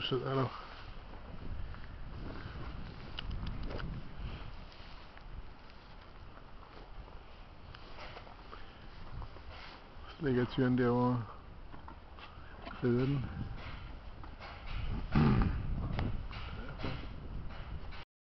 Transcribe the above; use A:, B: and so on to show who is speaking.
A: sidder der. Så ligger tyren derovre. Fede den.